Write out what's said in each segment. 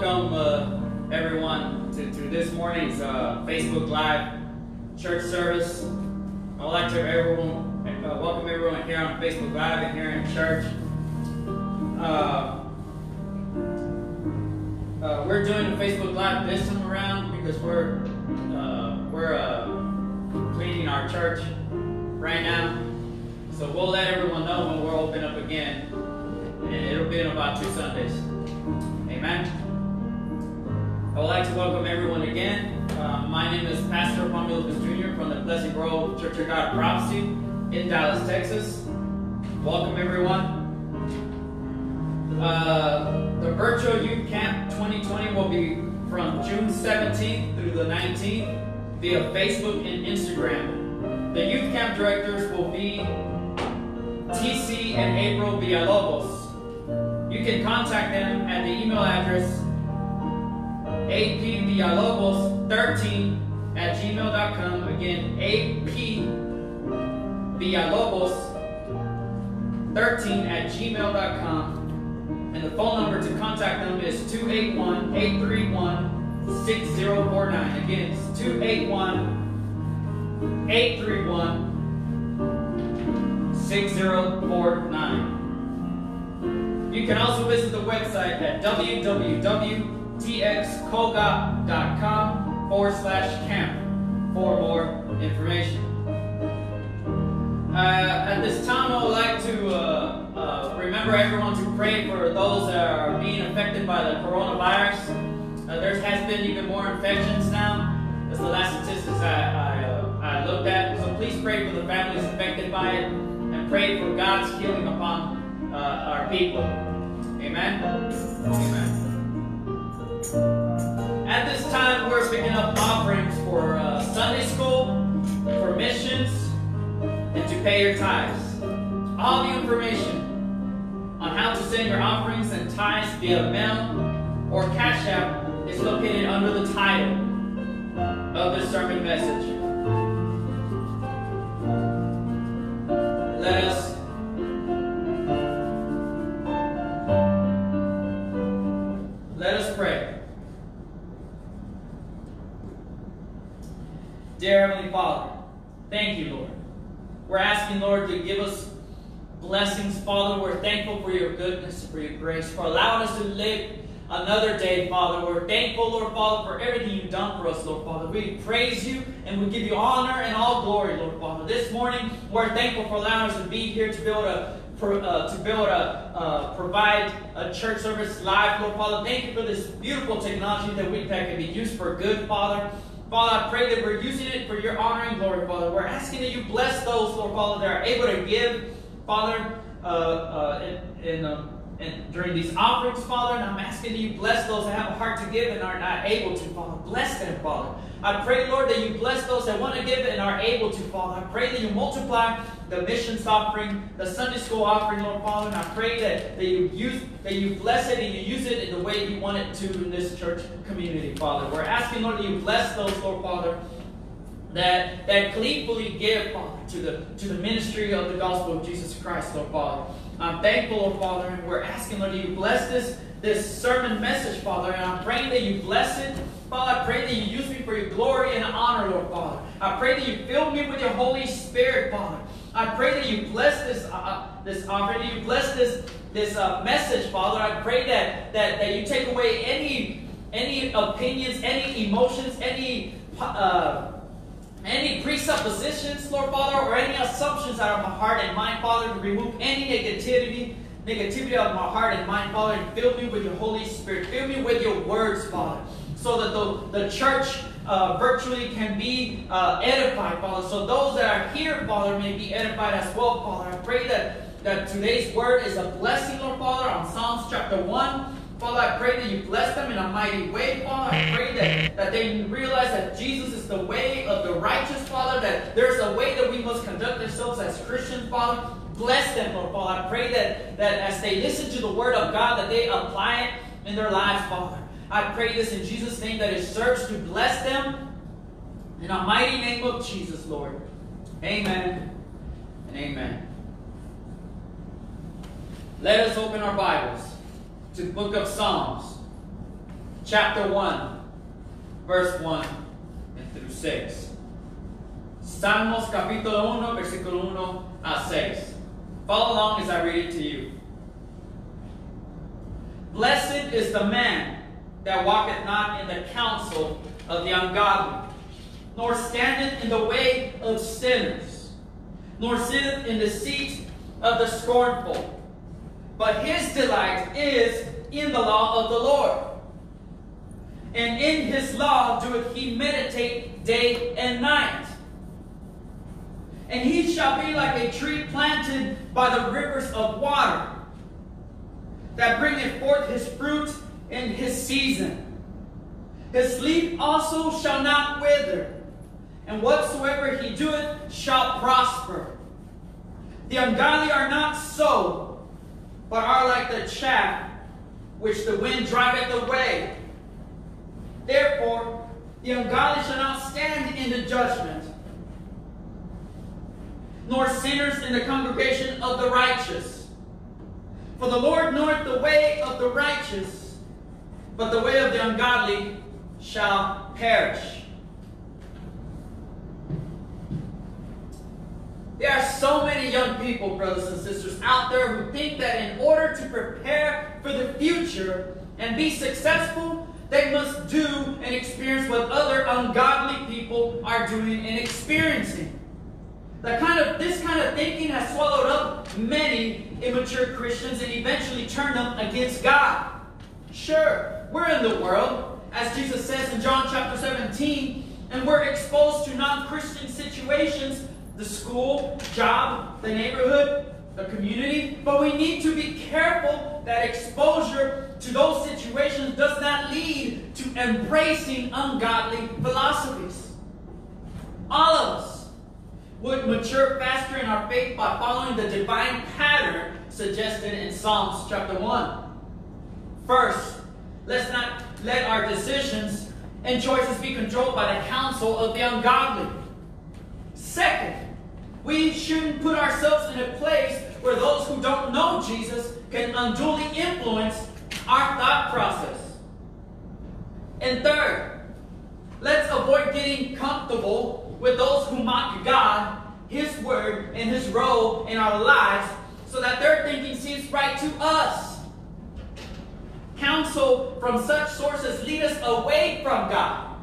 welcome uh, everyone to, to this morning's uh, Facebook Live church service. I would like to everyone uh, welcome everyone here on Facebook Live and here in church. Uh, uh, we're doing the Facebook Live this time around because we're uh, we're cleaning our church right now. So we'll let everyone know when we're open up again, and it'll be in about two Sundays. Amen. I would like to welcome everyone again. Uh, my name is Pastor Romulus Jr. from the Pleasant Grove Church of God Prophecy in Dallas, Texas. Welcome everyone. Uh, the virtual youth camp 2020 will be from June 17th through the 19th via Facebook and Instagram. The youth camp directors will be TC and April Villalobos. You can contact them at the email address apvillalobos13 at gmail.com. Again, apvillalobos13 at gmail.com. And the phone number to contact them is 281 831 6049. Again, it's 281 831 6049. You can also visit the website at www.txcoga.com forward slash camp for more information. Uh, at this time, I would like to uh, uh, remember everyone to pray for those that are being affected by the coronavirus. Uh, there has been even more infections now. That's the last statistics I, I, uh, I looked at. So please pray for the families affected by it and pray for God's healing upon uh, our people. Amen. Amen. At this time, we're picking up offerings for uh, Sunday school, for missions, and to pay your tithes. All the information on how to send your offerings and tithes via mail or Cash App is located under the title of this sermon message. Let us Dear Heavenly Father, thank you, Lord. We're asking, Lord, to give us blessings, Father. We're thankful for your goodness, for your grace, for allowing us to live another day, Father. We're thankful, Lord Father, for everything you've done for us, Lord Father. We praise you and we give you honor and all glory, Lord Father. This morning, we're thankful for allowing us to be here to be able to uh, to be able to uh, provide a church service live, Lord Father. Thank you for this beautiful technology that we that can be used for good, Father. Father, I pray that we're using it for your honor and glory, Father. We're asking that you bless those, Lord Father, that are able to give, Father, uh, uh, in, um, in, during these offerings, Father. And I'm asking that you bless those that have a heart to give and are not able to, Father. Bless them, Father. I pray, Lord, that you bless those that want to give and are able to, Father. I pray that you multiply the missions offering, the Sunday school offering, Lord Father, and I pray that, that you use that you bless it and you use it in the way you want it to in this church community, Father. We're asking, Lord, that you bless those, Lord Father, that that gleefully give, Father, to the to the ministry of the gospel of Jesus Christ, Lord Father. I'm thankful, Lord Father, and we're asking, Lord, that you bless this this sermon message, Father, and I'm praying that you bless it. Father, I pray that you use me for your glory and honor, Lord Father. I pray that you fill me with your Holy Spirit, Father. I pray that you bless this uh, this offering, you bless this this uh, message, Father. I pray that, that that you take away any any opinions, any emotions, any uh, any presuppositions, Lord Father, or any assumptions out of my heart and mind, Father, to remove any negativity, negativity out of my heart and mind, Father, and fill me with your Holy Spirit. Fill me with your words, Father, so that the, the church uh, virtually can be uh, edified, Father. So those that are here, Father, may be edified as well, Father. I pray that, that today's word is a blessing, Lord Father, on Psalms chapter 1. Father, I pray that you bless them in a mighty way, Father. I pray that, that they realize that Jesus is the way of the righteous, Father, that there's a way that we must conduct ourselves as Christians, Father. Bless them, Lord Father. I pray that, that as they listen to the word of God, that they apply it in their lives, Father. I pray this in Jesus' name that it serves to bless them. In the mighty name of Jesus, Lord. Amen and amen. Let us open our Bibles to the book of Psalms, chapter 1, verse 1 and through 6. Salmos capítulo 1, versículo 1 a 6. Follow along as I read it to you. Blessed is the man that walketh not in the counsel of the ungodly, nor standeth in the way of sinners, nor sitteth in the seat of the scornful. But his delight is in the law of the Lord. And in his law doeth he meditate day and night. And he shall be like a tree planted by the rivers of water, that bringeth forth his fruit in his season. His leaf also shall not wither, and whatsoever he doeth shall prosper. The ungodly are not so, but are like the chaff which the wind driveth away. Therefore, the ungodly shall not stand in the judgment, nor sinners in the congregation of the righteous. For the Lord knoweth the way of the righteous, but the way of the ungodly shall perish. There are so many young people, brothers and sisters, out there who think that in order to prepare for the future and be successful, they must do and experience what other ungodly people are doing and experiencing. That kind of this kind of thinking has swallowed up many immature Christians and eventually turned them against God. Sure, we're in the world, as Jesus says in John chapter 17, and we're exposed to non-Christian situations the school, job, the neighborhood, the community. But we need to be careful that exposure to those situations does not lead to embracing ungodly philosophies. All of us would mature faster in our faith by following the divine pattern suggested in Psalms chapter 1. First, let's not let our decisions and choices be controlled by the counsel of the ungodly. Second, we shouldn't put ourselves in a place where those who don't know Jesus can unduly influence our thought process. And third, let's avoid getting comfortable with those who mock God, His Word, and His role in our lives so that their thinking seems right to us. Counsel from such sources lead us away from God.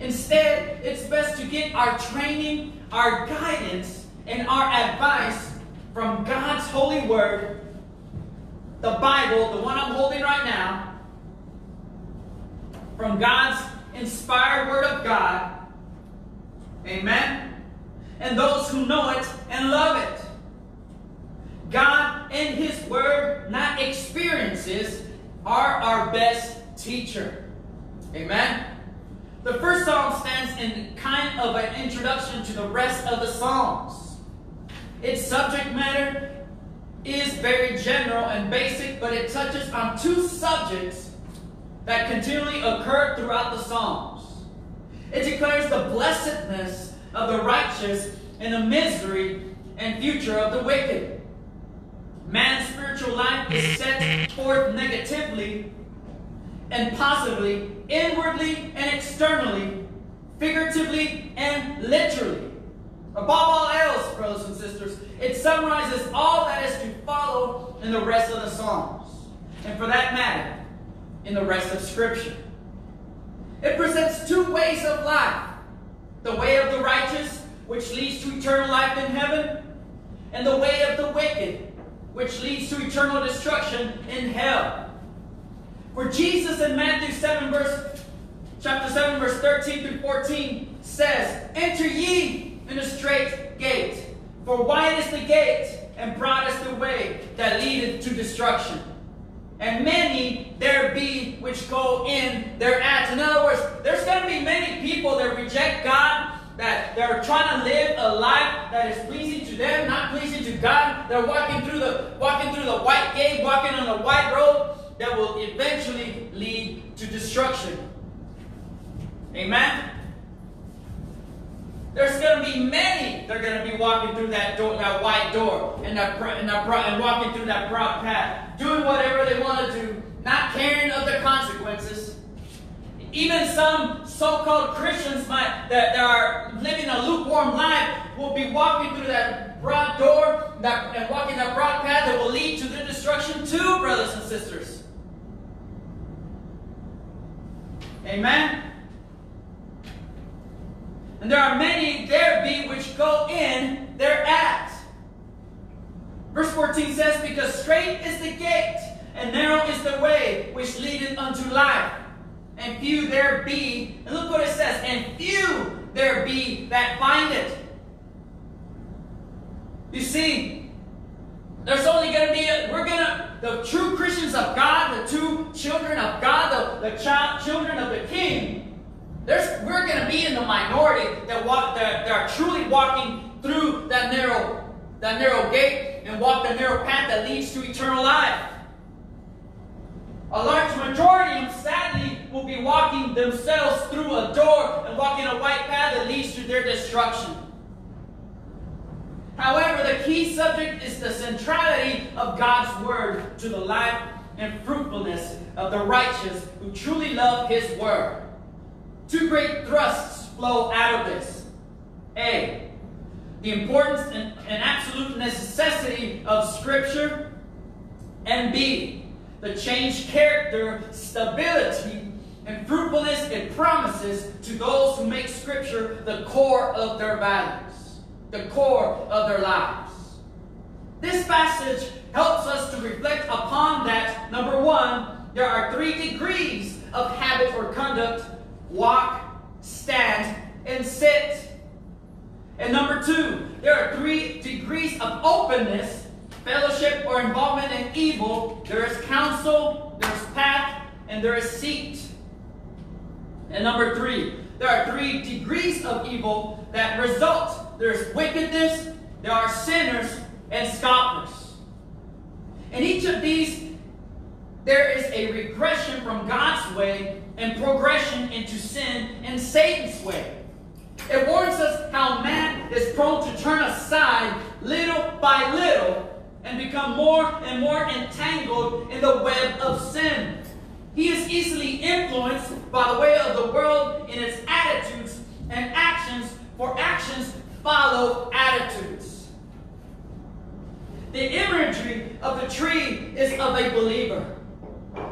Instead, it's best to get our training our guidance and our advice from God's holy word, the Bible, the one I'm holding right now, from God's inspired word of God. Amen. And those who know it and love it. God and His Word, not experiences, are our best teacher. Amen. The first psalm stands in kind of an introduction to the rest of the psalms. Its subject matter is very general and basic, but it touches on two subjects that continually occur throughout the psalms. It declares the blessedness of the righteous and the misery and future of the wicked. Is set forth negatively and positively, inwardly and externally, figuratively and literally. Above all else, brothers and sisters, it summarizes all that is to follow in the rest of the Psalms. And for that matter, in the rest of Scripture. It presents two ways of life the way of the righteous, which leads to eternal life in heaven, and the way of the wicked, which leads to eternal destruction in hell. For Jesus in Matthew 7 verse chapter 7 verse 13 through 14 says, Enter ye in a strait gate, for wide is the gate, and broad is the way that leadeth to destruction. And many there be which go in thereat. In other words, there's going to be many people that reject God, that they're trying to live a life that is pleasing to them, not pleasing to God. They're walking through the walking through the white gate, walking on the white road, that will eventually lead to destruction. Amen? There's going to be many that are going to be walking through that door, that white door, and that, and, that, and walking through that broad path, doing whatever they want to do, not caring of the consequences. Even some so-called Christians might, that, that are living a lukewarm life will be walking through that broad door that, and walking that broad path that will lead to their destruction too, brothers and sisters. Amen? And there are many there be which go in thereat. Verse 14 says, Because strait is the gate, and narrow is the way which leadeth unto life. And few there be, and look what it says, and few there be that find it. You see, there's only going to be, a, we're going to, the true Christians of God, the true children of God, the, the child, children of the King, there's, we're going to be in the minority that, walk, that, that are truly walking through that narrow, that narrow gate and walk the narrow path that leads to eternal life. A large majority, sadly, will be walking themselves through a door and walking a white path that leads to their destruction. However, the key subject is the centrality of God's word to the life and fruitfulness of the righteous who truly love his word. Two great thrusts flow out of this. A. The importance and, and absolute necessity of Scripture. And B. The changed character, stability, and fruitfulness it promises to those who make Scripture the core of their values, the core of their lives. This passage helps us to reflect upon that. Number one, there are three degrees of habit or conduct walk, stand, and sit. And number two, there are three degrees of openness, fellowship, or involvement in evil. There is counsel, there is path, and there is seat. And number three, there are three degrees of evil that result. There's wickedness, there are sinners, and scoffers. In each of these, there is a regression from God's way and progression into sin and Satan's way. It warns us how man is prone to turn aside little by little and become more and more entangled in the web of sin. He is easily influenced by the way of the world in its attitudes and actions, for actions follow attitudes. The imagery of the tree is of a believer.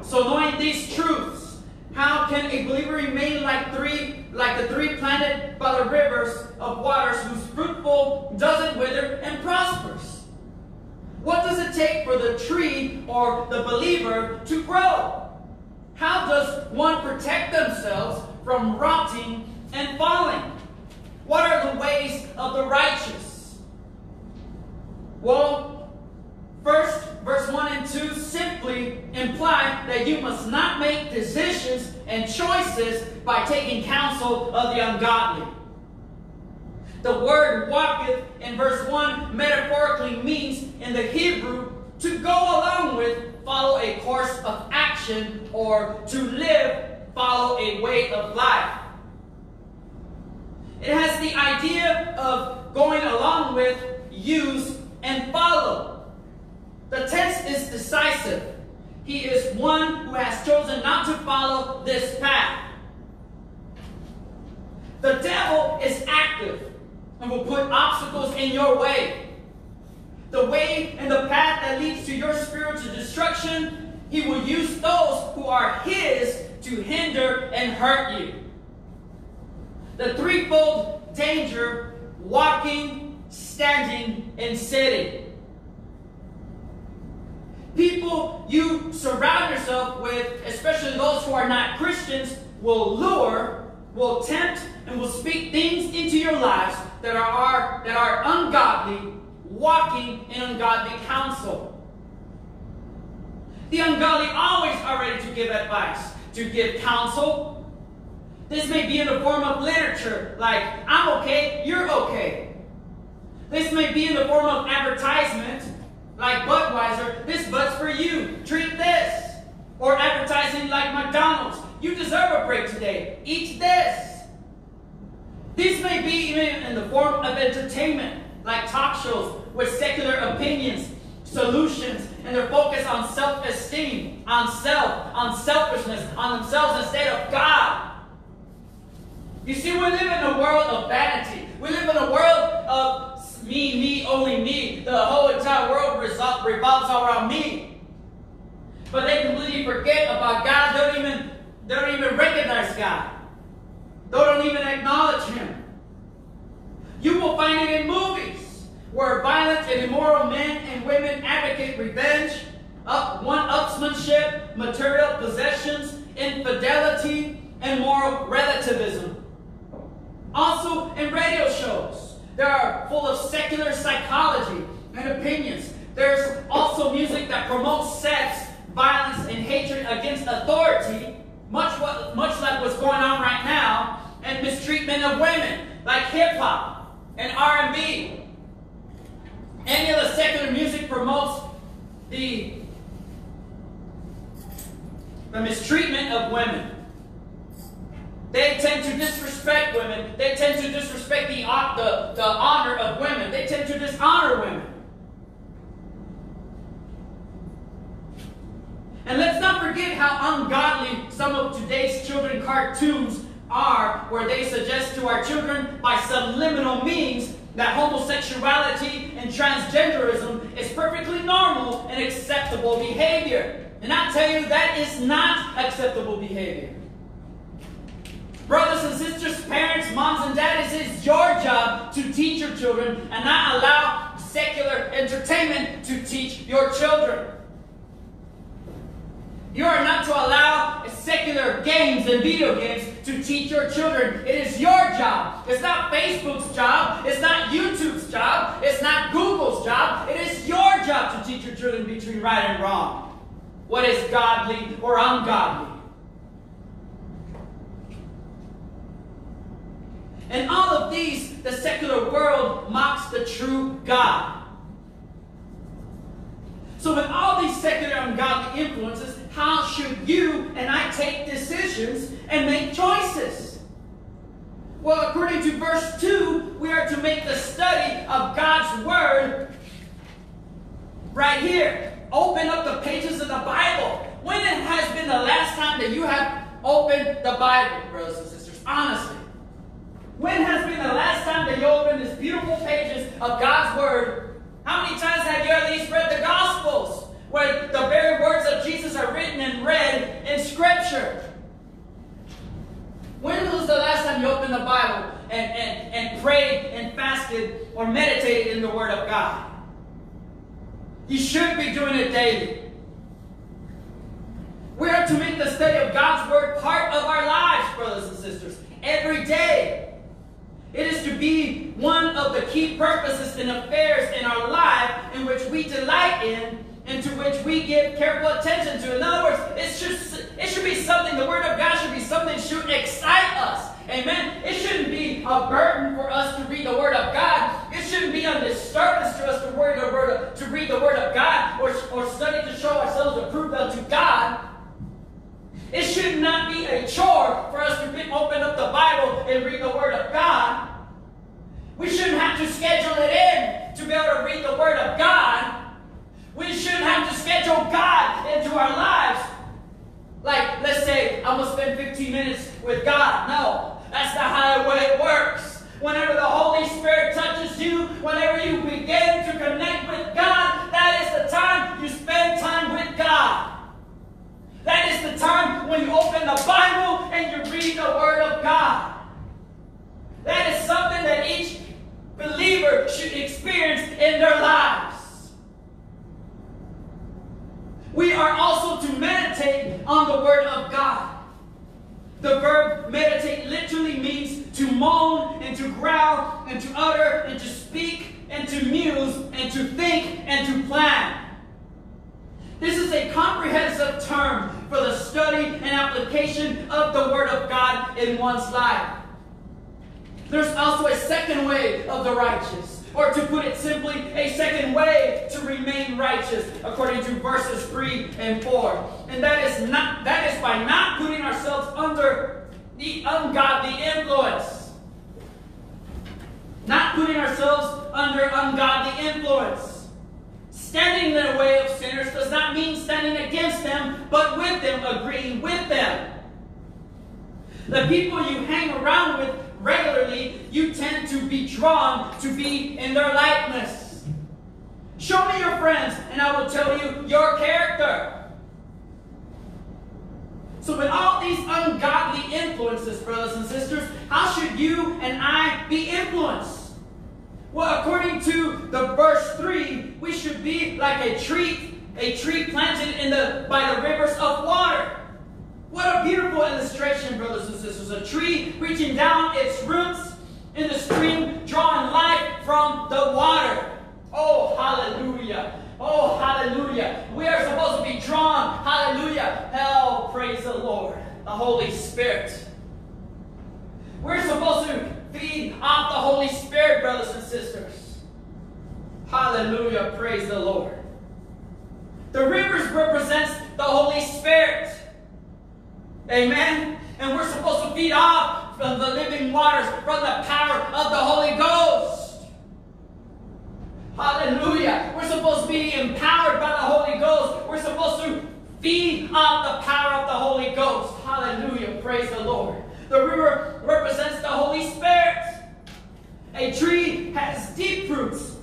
So knowing these truths, how can a believer remain like three, like the three planted by the rivers of waters whose fruitful doesn't wither and prospers? What does it take for the tree or the believer to grow? How does one protect themselves from rotting and falling? What are the ways of the righteous? Well, first, verse 1 and 2 simply imply that you must not make decisions and choices by taking counsel of the ungodly. The word walketh in verse 1 metaphorically means in the Hebrew to go along with follow a course of action, or to live, follow a way of life. It has the idea of going along with, use, and follow. The tense is decisive. He is one who has chosen not to follow this path. The devil is active and will put obstacles in your way the way and the path that leads to your spiritual destruction, he will use those who are his to hinder and hurt you. The threefold danger walking, standing, and sitting. People you surround yourself with, especially those who are not Christians, will lure, will tempt, and will speak things into your lives that are, that are ungodly walking in ungodly counsel. The ungodly always are ready to give advice, to give counsel. This may be in the form of literature, like, I'm okay, you're okay. This may be in the form of advertisement, like Budweiser, this Bud's for you, treat this. Or advertising like McDonald's, you deserve a break today, eat this. This may be even in the form of entertainment, like talk shows with secular opinions, solutions, and they're focused on self esteem, on self, on selfishness, on themselves instead of God. You see, we live in a world of vanity. We live in a world of me, me, only me. The whole entire world revolves around me. But they completely forget about God. They don't even, they don't even recognize God. They don't even acknowledge Him. You will find it in movies where violent and immoral men and women advocate revenge, up one-upsmanship, material possessions, infidelity, and moral relativism. Also, in radio shows, they are full of secular psychology and opinions. There's also music that promotes sex, violence, and hatred against authority, much, what, much like what's going on right now, and mistreatment of women, like hip hop and R&B. Any of the secular music promotes the, the mistreatment of women. They tend to disrespect women. They tend to disrespect the, the, the honor of women. They tend to dishonor women. And let's not forget how ungodly some of today's children cartoons are, where they suggest to our children by subliminal means that homosexuality and transgenderism is perfectly normal and acceptable behavior. And I tell you, that is not acceptable behavior. Brothers and sisters, parents, moms and daddies, it's your job to teach your children and not allow secular entertainment to teach your children. You are not to allow secular games and video games to teach your children. It is your job. It's not Facebook's job. It's not YouTube's job. It's not Google's job. It is your job to teach your children between right and wrong. What is godly or ungodly. And all of these, the secular world mocks the true God. So, with all these secular ungodly influences, how should you and I take decisions and make choices? Well, according to verse 2, we are to make the study of God's Word right here. Open up the pages of the Bible. When it has been the last time that you have opened the Bible, brothers and sisters? Honestly. When has been the last time that you opened these beautiful pages of God's Word how many times have you at least read the Gospels, where the very words of Jesus are written and read in Scripture? When was the last time you opened the Bible and, and, and prayed and fasted or meditated in the Word of God? You should be doing it daily. We are to make the study of God's Word part of our lives, brothers and sisters, every day. It is to be one of the key purposes and affairs in our life in which we delight in and to which we give careful attention to. In other words, it should, it should be something, the Word of God should be something that should excite us. Amen. It shouldn't be a burden for us to read the Word of God. It shouldn't be a disturbance to us to read the Word of, to read the Word of God or, or study to show ourselves approved unto God. It should not be a chore for us to open up the Bible and read the Word of God. We shouldn't have to schedule it in to be able to read the Word of God. We shouldn't have to schedule God into our lives. Like, let's say, I'm going to spend 15 minutes with God. No, that's not how it works. Whenever the Holy Spirit touches you, whenever you begin to connect with God, that is the time you spend time with God. That is the time when you open the Bible and you read the Word of God. That is something that each believer should experience in their lives. We are also to meditate on the Word of God. The verb meditate literally means to moan and to growl and to utter and to speak and to muse and to think and to plan. This is a comprehensive term for the study and application of the Word of God in one's life. There's also a second way of the righteous, or to put it simply, a second way to remain righteous, according to verses 3 and 4. And that is not that is by not putting ourselves under the ungodly influence. Not putting ourselves under ungodly influence Standing in the way of sinners does not mean standing against them, but with them, agreeing with them. The people you hang around with regularly, you tend to be drawn to be in their likeness. Show me your friends, and I will tell you your character. So, with all these ungodly influences, brothers and sisters, how should you and I be influenced? Well, according to the verse 3, we should be like a tree, a tree planted in the by the rivers of water. What a beautiful illustration, brothers and sisters. A tree reaching down its roots in the stream, drawing life from the water. Oh, hallelujah. Oh, hallelujah. We are supposed to be drawn. Hallelujah. Hell, praise the Lord. The Holy Spirit. We're supposed to feed off the Holy Spirit, brothers and sisters. Hallelujah. Praise the Lord. The rivers represents the Holy Spirit. Amen. And we're supposed to feed off from the living waters, from the power of the Holy Ghost. Hallelujah. We're supposed to be empowered by the Holy Ghost. We're supposed to feed off the power of the Holy Ghost. Hallelujah. Praise the Lord. The river represents the Holy Spirit. A tree has deep roots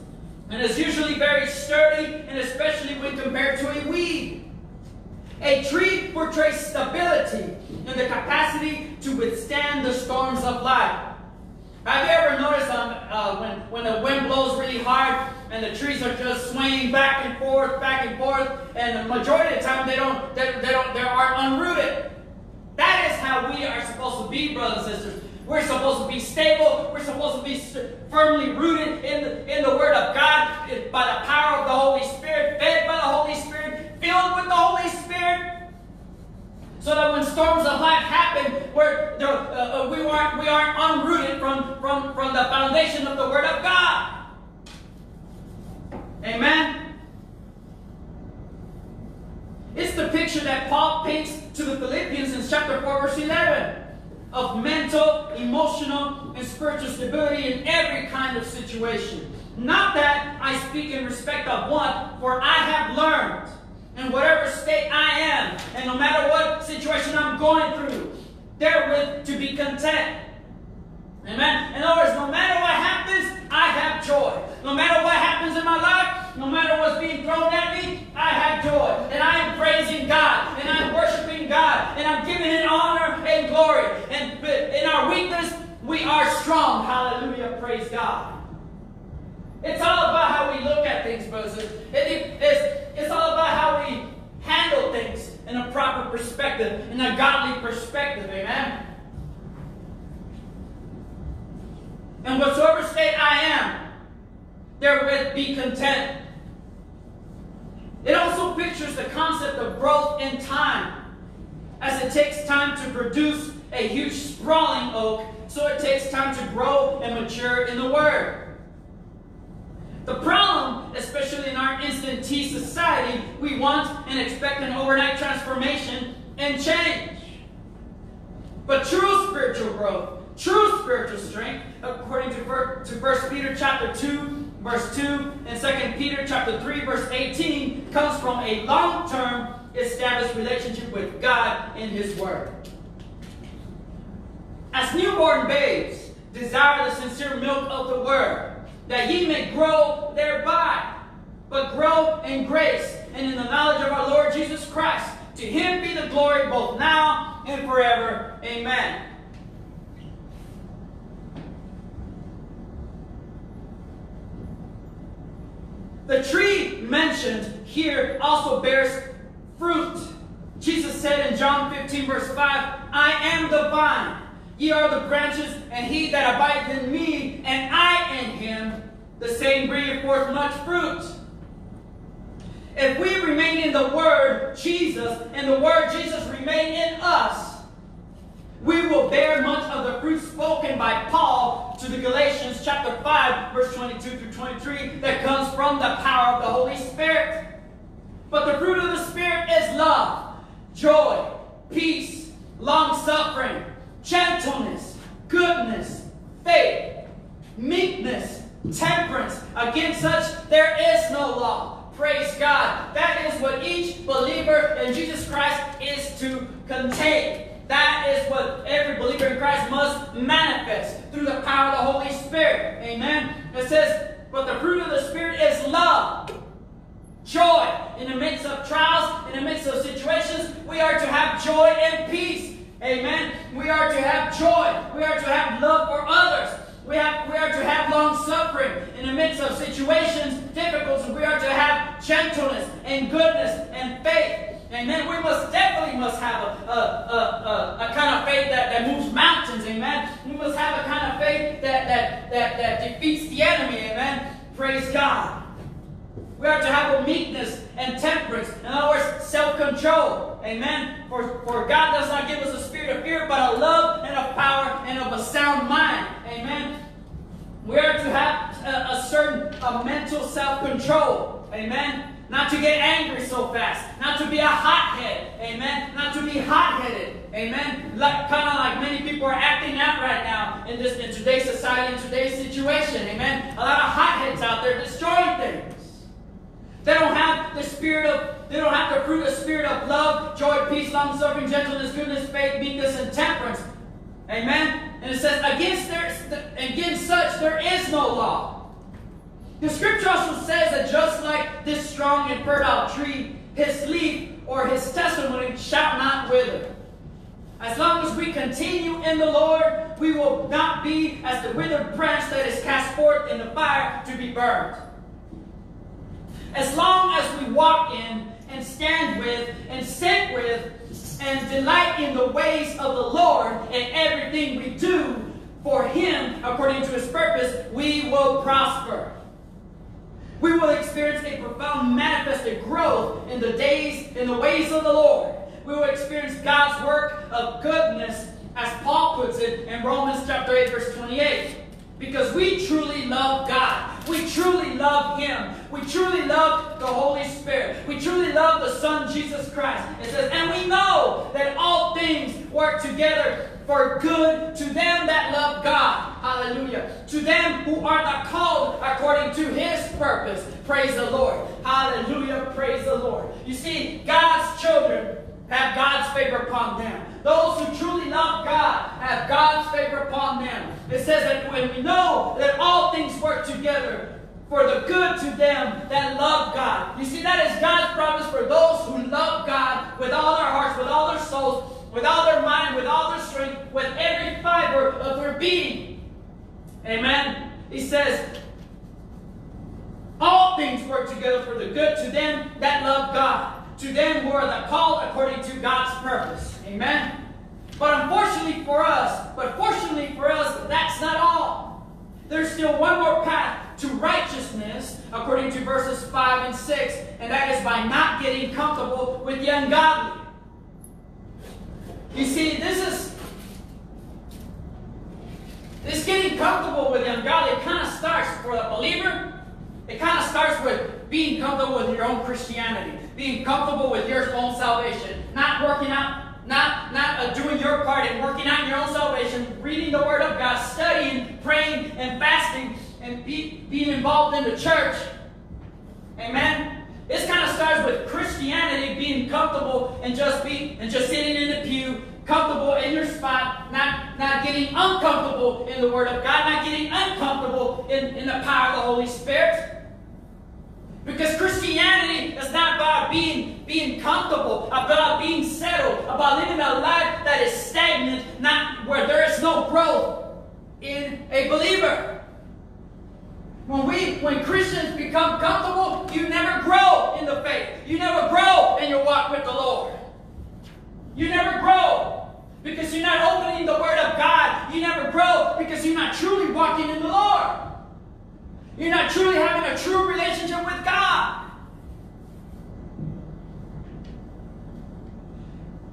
and is usually very sturdy, and especially when compared to a weed. A tree portrays stability and the capacity to withstand the storms of life. Have you ever noticed um, uh, when, when the wind blows really hard and the trees are just swaying back and forth, back and forth, and the majority of the time they don't, they, they don't, they are unrooted. That is how we are supposed to be, brothers and sisters. We're supposed to be stable. We're supposed to be firmly rooted in the, in the Word of God by the power of the Holy Spirit, fed by the Holy Spirit, filled with the Holy Spirit. So that when storms of life happen, where uh, uh, we aren't we aren't unrooted from, from, from the foundation of the Word of God. Amen? It's the picture that Paul paints to the Philippians in chapter 4, verse 11 of mental, emotional, and spiritual stability in every kind of situation. Not that I speak in respect of one, for I have learned in whatever state I am, and no matter what situation I'm going through, therewith to be content. Amen. In other words, no matter what happens, I have joy. No matter what happens in my life, no matter what's being thrown at me, I have joy. And I am praising God. And I'm worshiping God. And I'm giving Him honor and glory. And in our weakness, we are strong. Hallelujah. Praise God. It's all about how we look at things, Moses. It, it, it's, it's all about how we handle things in a proper perspective, in a godly perspective. Amen. And whatsoever state I am, therewith be content. It also pictures the concept of growth in time, as it takes time to produce a huge sprawling oak, so it takes time to grow and mature in the Word. The problem, especially in our instant tea society, we want and expect an overnight transformation and change. But true spiritual growth True spiritual strength, according to, to 1 Peter chapter 2, verse 2, and 2 Peter chapter 3, verse 18, comes from a long-term established relationship with God in His Word. As newborn babes, desire the sincere milk of the Word, that ye may grow thereby, but grow in grace and in the knowledge of our Lord Jesus Christ. To Him be the glory both now and forever. Amen. The tree mentioned here also bears fruit. Jesus said in John 15, verse 5, I am the vine, ye are the branches, and he that abideth in me, and I in him, the same bringeth forth much fruit. If we remain in the Word, Jesus, and the Word Jesus remain in us, we will bear much of the fruit spoken by Paul to the Galatians chapter 5, verse 22 through 23, that comes from the power of the Holy Spirit. But the fruit of the Spirit is love, joy, peace, long suffering, gentleness, goodness, faith, meekness, temperance. Against such there is no law. Praise God. That is what each believer in Jesus Christ is to contain. That is what every believer in Christ must manifest through the power of the Holy Spirit. Amen. It says, but the fruit of the Spirit is love, joy in the midst of trials, in the midst of situations. We are to have joy and peace. Amen. We are to have joy. We are to have love for others. We, have, we are to have long suffering in the midst of situations, difficulties. We are to have gentleness and goodness and faith. Amen. We must definitely must have a, a, a, a, a kind of faith that, that moves mountains. Amen. We must have a kind of faith that, that, that, that defeats the enemy. Amen. Praise God. We are to have a meekness and temperance. In other words, self-control. Amen. For, for God does not give us a spirit of fear, but a love and a power and of a sound mind. Amen. We are to have a, a certain a mental self-control. Amen. Not to get angry so fast. Not to be a hothead. Amen. Not to be hot-headed. Amen. Like kind of like many people are acting out right now in this in today's society, in today's situation. Amen. A lot of hotheads out there destroying things. They don't have the spirit of, they don't have to fruit a spirit of love, joy, peace, long suffering, gentleness, goodness, faith, meekness, and temperance. Amen. And it says, against there, against such there is no law. The scripture also says that just like this strong and fertile tree, his leaf or his testimony shall not wither. As long as we continue in the Lord, we will not be as the withered branch that is cast forth in the fire to be burned. As long as we walk in and stand with and sit with and delight in the ways of the Lord and everything we do for Him according to His purpose, we will prosper. We will experience a profound manifested growth in the days, in the ways of the Lord. We will experience God's work of goodness, as Paul puts it in Romans chapter 8, verse 28. Because we truly love God. We truly love Him. We truly love the Holy Spirit. We truly love the Son, Jesus Christ. It says, and we know that all things work together for good to them that love God. Hallelujah. To them who are not called according to His purpose. Praise the Lord. Hallelujah. Praise the Lord. You see, God's children have God's favor upon them. Those who truly love God have God's favor upon them. It says that when we know that all things work together for the good to them that love God. You see, that is God's promise for those who love God with all their hearts, with all their souls, with all their mind, with all their strength, with every fiber of their being. Amen. He says, all things work together for the good to them that love God to them who are the called according to God's purpose. Amen. But unfortunately for us, but fortunately for us, that's not all. There's still one more path to righteousness, according to verses 5 and 6, and that is by not getting comfortable with the ungodly. You see, this is this getting comfortable with the ungodly kind of starts for the believer. It kind of starts with being comfortable with your own Christianity being comfortable with your own salvation, not working out, not, not uh, doing your part in working out your own salvation, reading the Word of God, studying, praying, and fasting, and be, being involved in the church. Amen. This kind of starts with Christianity being comfortable and just be and just sitting in the pew, comfortable in your spot, not, not getting uncomfortable in the Word of God, not getting uncomfortable in, in the power of the Holy Spirit. Because Christianity is not about being, being comfortable, about being settled, about living a life that is stagnant, not where there is no growth in a believer. When we, when Christians become comfortable, you never grow in the faith. You never grow in your walk with the Lord. You never grow because you're not opening the Word of God. You never grow because you're not truly walking in the Lord. You're not truly having a true relationship with God.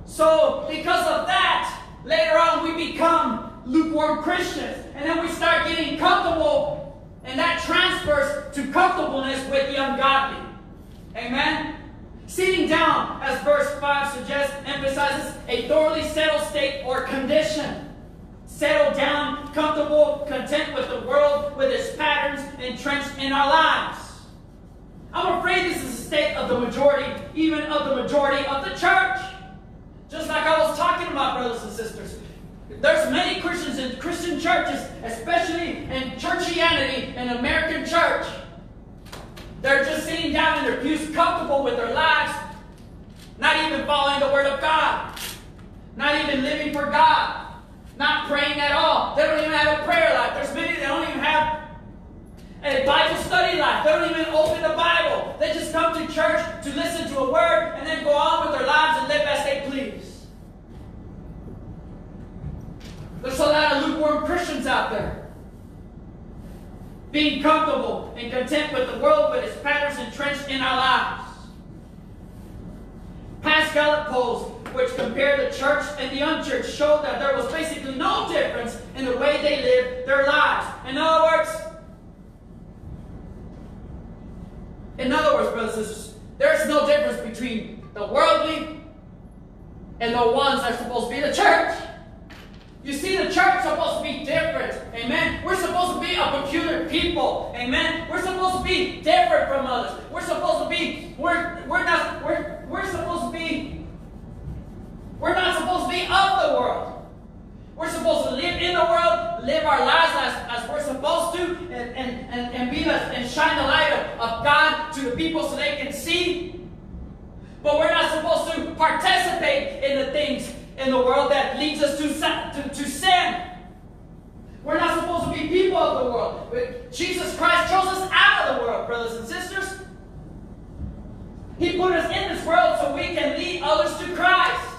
So, because of that, later on we become lukewarm Christians. And then we start getting comfortable, and that transfers to comfortableness with the ungodly. Amen? Sitting down, as verse 5 suggests, emphasizes a thoroughly settled state or condition settled down, comfortable, content with the world, with its patterns entrenched in our lives. I'm afraid this is the state of the majority, even of the majority of the church. Just like I was talking about, brothers and sisters. There's many Christians in Christian churches, especially in churchianity in American church. They're just sitting down in their pews, comfortable with their lives, not even following the Word of God, not even living for God, not praying at all. They don't even have a prayer life. There's many that don't even have a Bible study life. They don't even open the Bible. They just come to church to listen to a word and then go on with their lives and live as they please. There's a lot of lukewarm Christians out there. Being comfortable and content with the world with its patterns entrenched in our lives. Past Gallup polls, which compared the church and the unchurched, showed that there was basically no difference in the way they lived their lives. In other words, in other words, brothers and sisters, there's no difference between the worldly and the ones that are supposed to be the church. You see, the church is supposed to be different. Amen. We're supposed to be a peculiar people. Amen. We're supposed to be different from others. We're supposed to be, we're, we're not, we're, we're supposed to be, we're not supposed to be of the world. We're supposed to live in the world, live our lives as, as we're supposed to, and, and, and, and be the, and shine the light of, of God to the people so they can see. But we're not supposed to participate in the things in the world that leads us to, to, to sin. We're not supposed to be people of the world. But Jesus Christ chose us out of the world, brothers and sisters. He put us in this world so we can lead others to Christ.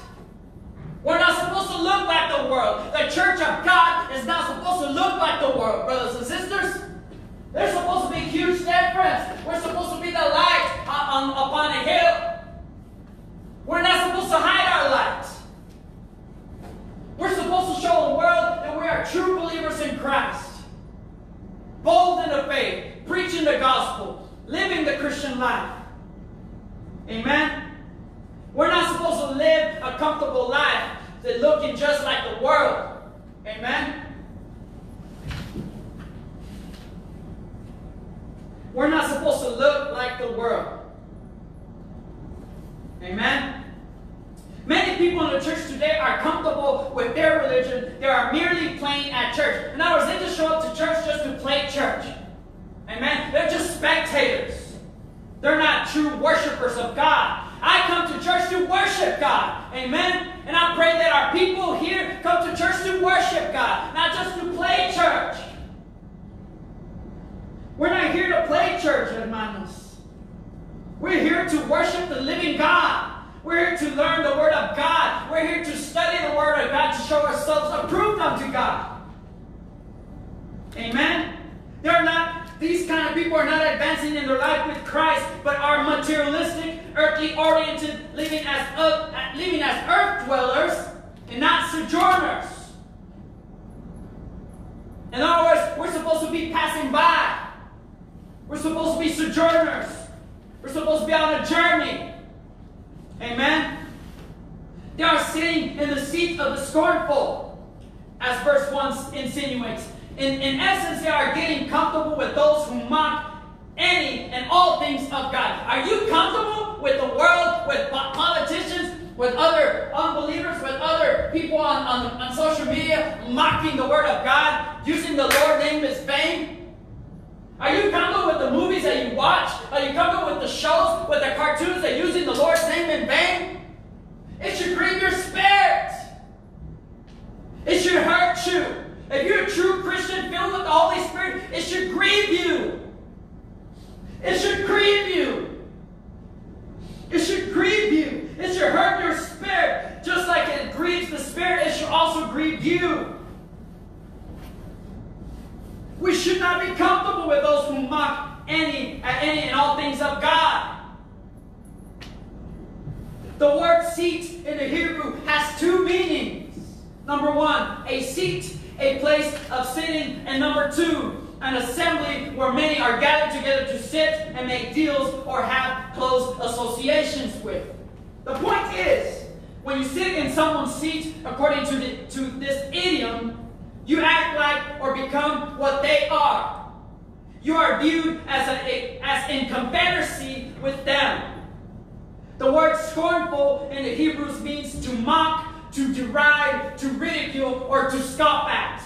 We're not supposed to look like the world. The church of God is not supposed to look like the world, brothers and sisters. There's supposed to be huge difference. We're supposed to be the light on, upon a hill. We're not supposed to hide our light. We're supposed to show the world that we are true believers in Christ. Bold in the faith, preaching the gospel, living the Christian life. Amen? We're not supposed to live a comfortable life that looking just like the world. Amen? We're not supposed to look like the world. Amen? Many people in the church today are comfortable with their religion. They are merely playing at church. In other words, they just show up to church just to play church. Amen? They're just spectators. They're not true worshipers of God. I come to church to worship God. Amen? And I pray that our people here come to church to worship God, not just to play church. We're not here to play church, hermanos. We're here to worship the living God. We're here to learn the Word of God. We're here to study the Word of God to show ourselves approved unto God. Amen? They're not, these kind of people are not advancing in their life with Christ, but are materialistic, earthly oriented, living as, uh, living as earth dwellers and not sojourners. In other words, we're supposed to be passing by. We're supposed to be sojourners. We're supposed to be on a journey. Amen? They are sitting in the seat of the scornful, as verse 1 insinuates. In, in essence, they are getting comfortable with those who mock any and all things of God. Are you comfortable with the world, with politicians, with other unbelievers, with other people on, on, on social media mocking the word of God, using the Lord's name as vain? Are you comfortable with the movies that you watch? Are you comfortable with the shows, with the cartoons that using the Lord's name in vain? It should grieve your spirit. It should hurt you. If you're a true Christian filled with the Holy Spirit, it should grieve you. It should grieve you. It should grieve you. It should hurt your spirit. Just like it grieves the spirit, it should also grieve you. We should not be comfortable with those who mock any, any and all things of God. The word seat in the Hebrew has two meanings. Number one, a seat, a place of sitting, and number two, an assembly where many are gathered together to sit and make deals or have close associations with. The point is, when you sit in someone's seat, according to, the, to this idiom, you act like or become what they are. You are viewed as, a, as in confederacy with them. The word scornful in the Hebrews means to mock, to deride, to ridicule, or to scoff at.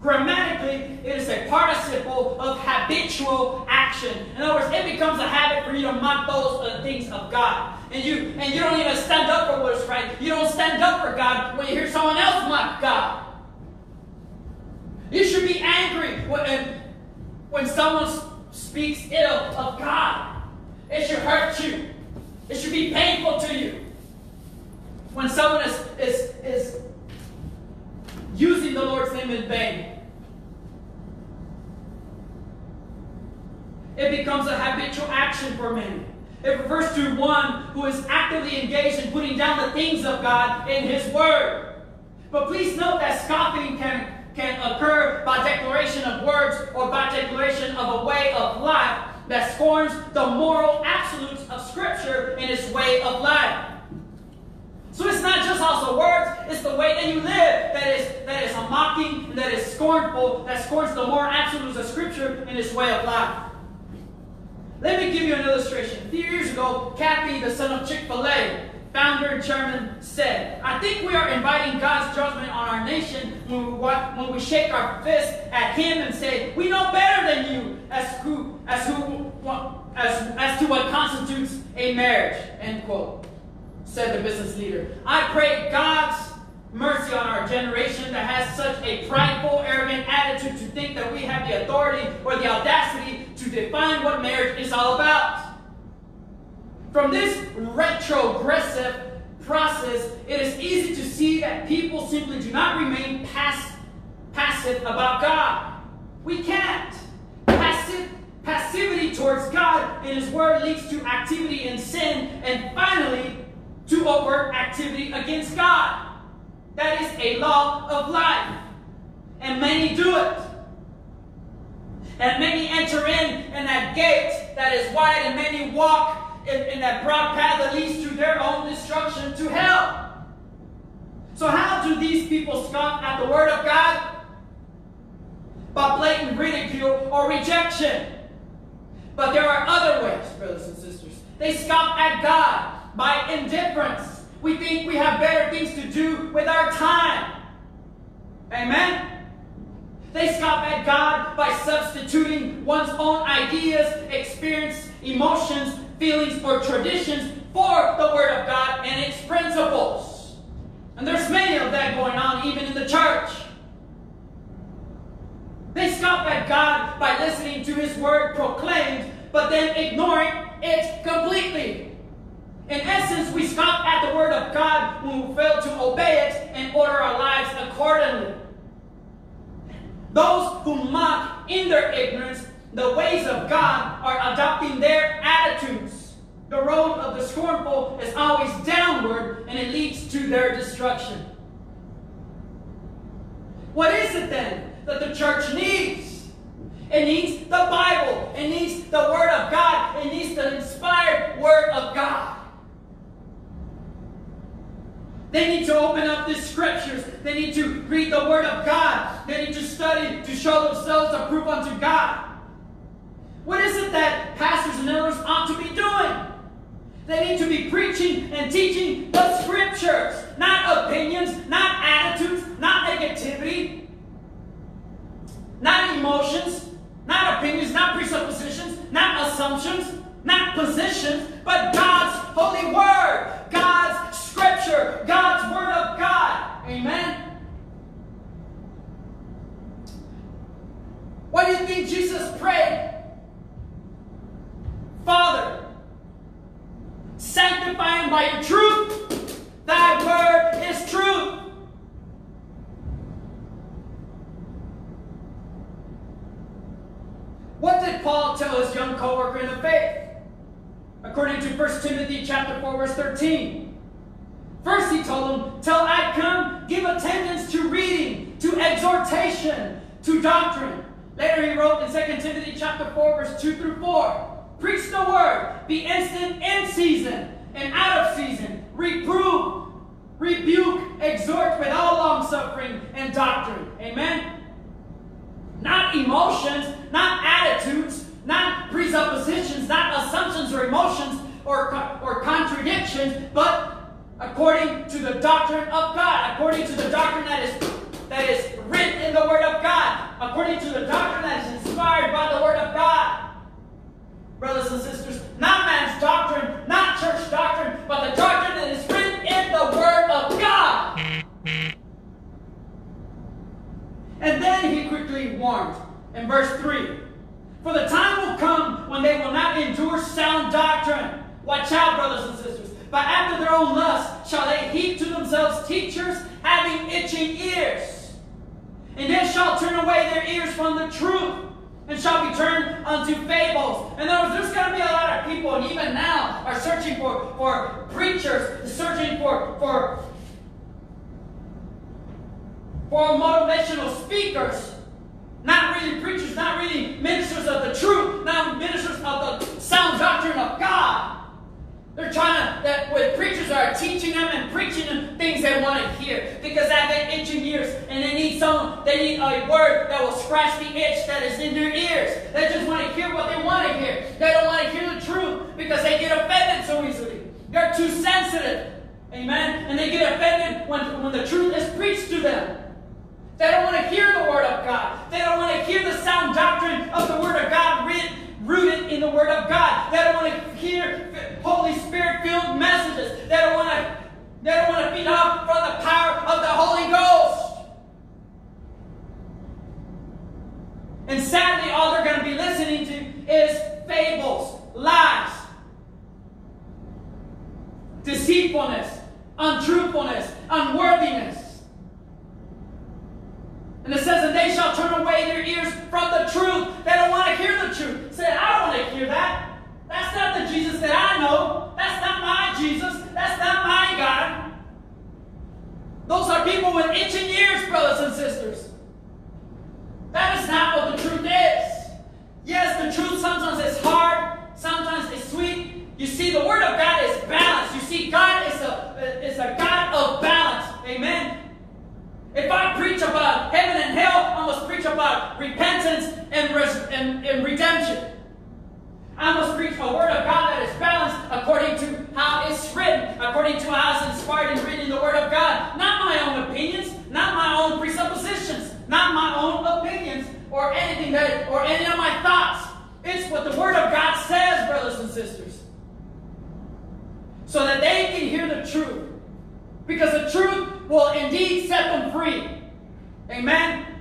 Grammatically, it is a participle of habitual action. In other words, it becomes a habit for you to mock those uh, things of God. And you and you don't even stand up for what is right. You don't stand up for God when you hear someone else mock God. You should be angry when, when someone speaks ill of God. It should hurt you. It should be painful to you. When someone is, is, is using the Lord's name in vain. It becomes a habitual action for many. It refers to one who is actively engaged in putting down the things of God in His Word. But please note that scoffing can, can occur by declaration of words or by declaration of a way of life that scorns the moral absolutes of Scripture in its way of life. So it's not just also words, it's the you live that is that is a mocking, that is scornful, that scorns the moral absolutes of Scripture in its way of life. Let me give you an illustration. A few years ago, Cathy, the son of Chick-fil-A, founder and chairman, said, I think we are inviting God's judgment on our nation when we, when we shake our fist at him and say, we know better than you as, who, as, who, as, as to what constitutes a marriage, end quote said the business leader. I pray God's mercy on our generation that has such a prideful, arrogant attitude to think that we have the authority or the audacity to define what marriage is all about. From this retrogressive process, it is easy to see that people simply do not remain pass, passive about God. We can't. Passive, passivity towards God and His Word leads to activity in sin, and finally, to overt activity against God. That is a law of life. And many do it. And many enter in in that gate that is wide, and many walk in, in that broad path that leads to their own destruction, to hell. So, how do these people scoff at the Word of God? By blatant ridicule or rejection. But there are other ways, brothers and sisters. They scoff at God by indifference. We think we have better things to do with our time. Amen? They scoff at God by substituting one's own ideas, experience, emotions, feelings, or traditions for the Word of God and its principles. And there's many of that going on even in the church. They scoff at God by listening to His Word proclaimed, but then ignoring it completely. In essence, we scoff at the word of God when we fail to obey it and order our lives accordingly. Those who mock in their ignorance the ways of God are adopting their attitudes. The road of the scornful is always downward and it leads to their destruction. What is it then that the church needs? It needs the Bible. It needs the Word of God. It needs the inspired Word of God. They need to open up the scriptures. They need to read the Word of God. They need to study to show themselves approved unto God. What is it that pastors and elders ought to be doing? They need to be preaching and teaching the scriptures, not opinions, not attitudes, not negativity, not emotions, not opinions, not presuppositions, not assumptions, not positions, but God's holy word, God's scripture, God's word of God. Amen. What do you think Jesus prayed? Father, sanctify him by your truth. Thy word is truth. What did Paul tell his young co-worker in the faith? According to 1 Timothy chapter 4, verse 13. First he told them, till I come, give attendance to reading, to exhortation, to doctrine. Later he wrote in 2 Timothy chapter 4, verse 2 through 4. Preach the word, be instant in season and out of season. Reprove, rebuke, exhort with all long suffering and doctrine. Amen? Not emotions, not attitudes, not presuppositions, not assumptions or emotions or, or contra traditions, but according to the doctrine of God, according to the doctrine that is that is written in the Word of God, according to the doctrine that is inspired by the Word of God. Brothers and sisters, not man's doctrine, not church doctrine, but the doctrine that is written in the Word of God. And then he quickly warned in verse 3 For the time will come when they will not endure sound doctrine. Watch out, brothers and sisters. But lust shall they heap to themselves teachers having itching ears. And they shall turn away their ears from the truth and shall be turned unto fables. And there there's going to be a lot of people, and even now, are searching for, for preachers, searching for, for, for motivational speakers. Not really preachers, not really ministers of the truth, not ministers of the sound doctrine of God. They're trying to, that with preachers are teaching them and preaching them things they want to hear because they have been itching ears and they need some, they need a word that will scratch the itch that is in their ears. They just want to hear what they want to hear. They don't want to hear the truth because they get offended so easily. They're too sensitive. Amen? And they get offended when, when the truth is preached to them. They don't want to hear the Word of God. They don't want to hear the sound doctrine of the Word of God written rooted in the Word of God. They don't want to hear Holy Spirit filled messages. They don't want to, they don't want to feed off from the power of the Holy Ghost. And sadly, all they're going to be listening to is fables, lies, deceitfulness, untruthfulness, unworthiness. And it says, and they shall turn away their ears from the truth. They don't want to hear the truth. Say, I don't want to hear that. That's not the Jesus that I know. That's not my Jesus. That's not my God. Those are people with itching ears, brothers and sisters. That is not what the truth is. Yes, the truth sometimes is hard, sometimes it's sweet. You see, the Word of God is balanced. You see, God is a, is a God of balance. Amen. If I preach about heaven and hell, I must preach about repentance and, and, and redemption. I must preach a word of God that is balanced according to how it's written, according to how it's inspired and written in the Word of God. Not my own opinions, not my own presuppositions, not my own opinions or anything that, or any of my thoughts. It's what the Word of God says, brothers and sisters. So that they can hear the truth. Because the truth will indeed set them free. Amen.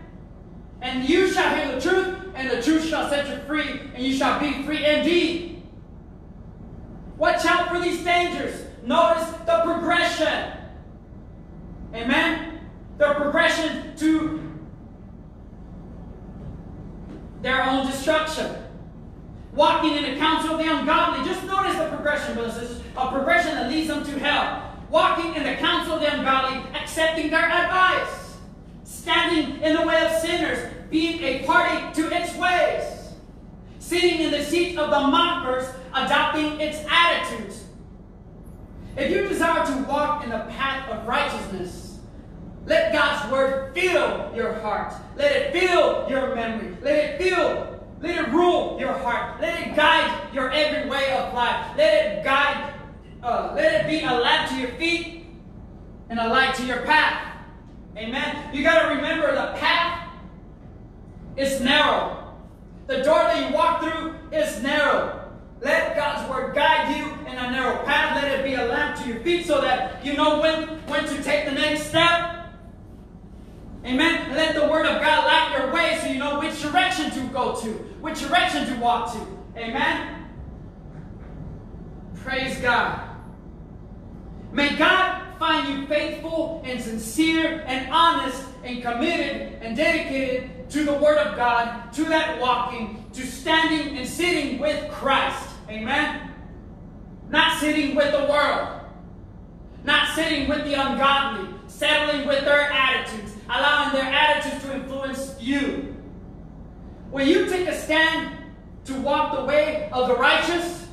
And you shall hear the truth, and the truth shall set you free, and you shall be free indeed. Watch out for these dangers. Notice the progression. Amen. The progression to their own destruction. Walking in the counsel of the ungodly. Just notice the progression, brothers. A progression that leads them to hell walking in the counsel of the ungodly, accepting their advice, standing in the way of sinners, being a party to its ways, sitting in the seat of the mockers, adopting its attitudes. If you desire to walk in the path of righteousness, let God's word fill your heart. Let it fill your memory. Let it fill, let it rule your heart. Let it guide your every way of life. Let it guide uh, let it be a lamp to your feet and a light to your path. Amen. You got to remember the path is narrow. The door that you walk through is narrow. Let God's word guide you in a narrow path. Let it be a lamp to your feet so that you know when, when to take the next step. Amen. Let the word of God light your way so you know which direction to go to, which direction to walk to. Amen. Praise God. May God find you faithful and sincere and honest and committed and dedicated to the Word of God, to that walking, to standing and sitting with Christ. Amen? Not sitting with the world, not sitting with the ungodly, settling with their attitudes, allowing their attitudes to influence you. Will you take a stand to walk the way of the righteous?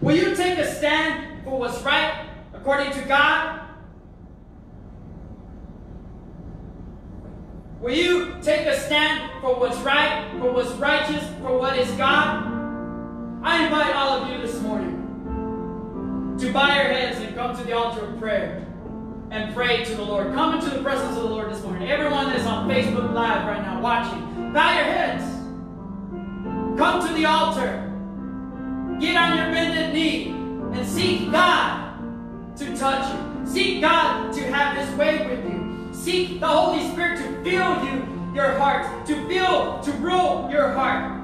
Will you take a stand for what's right according to God? Will you take a stand for what's right, for what's righteous, for what is God? I invite all of you this morning to bow your heads and come to the altar of prayer and pray to the Lord. Come into the presence of the Lord this morning. Everyone that is on Facebook Live right now watching, bow your heads. Come to the altar. Get on your bended knee and seek God to touch you. Seek God to have His way with you. Seek the Holy Spirit to fill you, your heart, to fill, to rule your heart.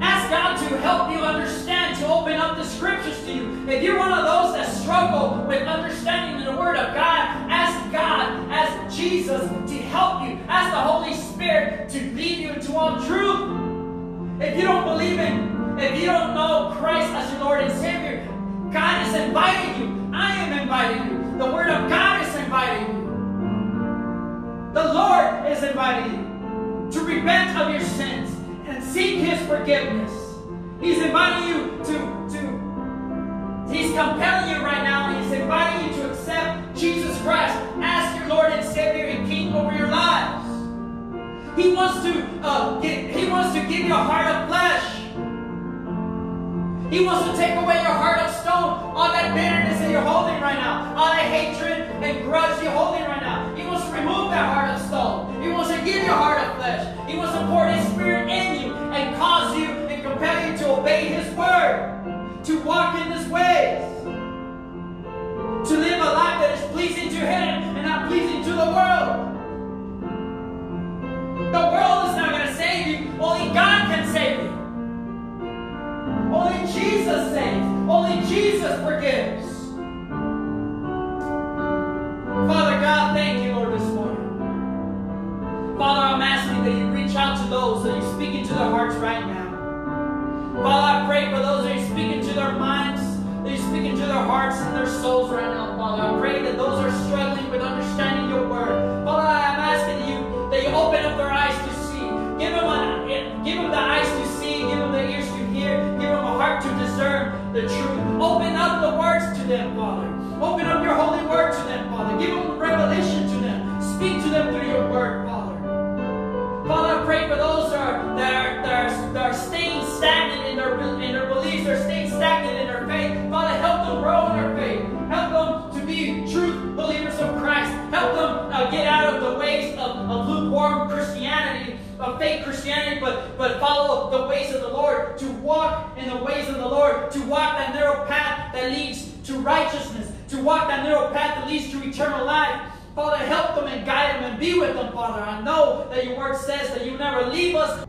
Ask God to help you understand, to open up the scriptures to you. If you're one of those that struggle with understanding the Word of God, ask God, ask Jesus to help you. Ask the Holy Spirit to lead you into all truth. If you don't believe in, if you don't know Christ as your Lord and Savior, God is inviting you. I am inviting you. The Word of God is inviting you. The Lord is inviting you to repent of your sins and seek His forgiveness. He's inviting you to, to He's compelling you right now, He's inviting you to accept Jesus Christ as your Lord and Savior and King over your lives. He wants to uh, get, He wants to give you a heart of flesh. He wants to take away your heart of stone, all that bitterness that you're holding right now, all that hatred and grudge you're holding right now. He wants to remove that heart of stone. He wants to give you a heart of flesh. He wants to pour His Spirit in you and cause you and compel you to obey His word, to walk in His ways, to live a life that is pleasing to Him and not pleasing to the world. Jesus saves. Only Jesus forgives. Father God, thank you, Lord, this morning. Father, I'm asking that you reach out to those that you're speaking to their hearts right now. Father, I pray for those that you're speaking to their minds, that you're speaking to their hearts and their souls right now, Father. I pray that those are struggling with understanding your word. Father, I'm asking you that you open up their eyes to see. Give them, a, give them the eyes to the truth. Open up the words to them, Father. Open up your holy word to them, Father. Give them revelation to them. Speak to them through your word, Father. Father, I pray for those that are, that are, that are, that are staying stagnant in their, in their beliefs, they're staying stagnant in their faith. Father, help of fake Christianity, but, but follow the ways of the Lord, to walk in the ways of the Lord, to walk that narrow path that leads to righteousness, to walk that narrow path that leads to eternal life. Father, help them and guide them and be with them, Father. I know that your word says that you never leave us